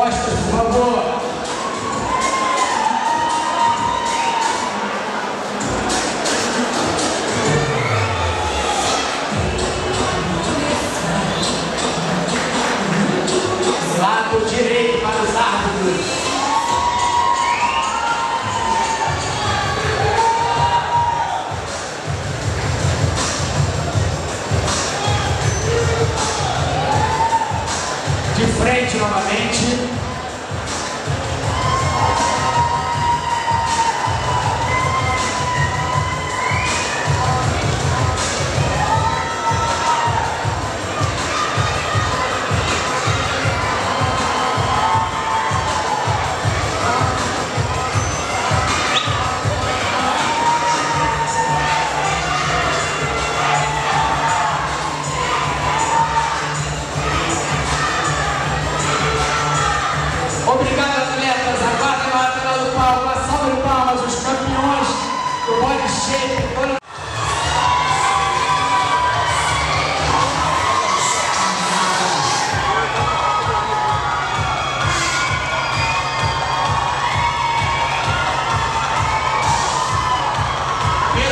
costas, por favor. frente novamente.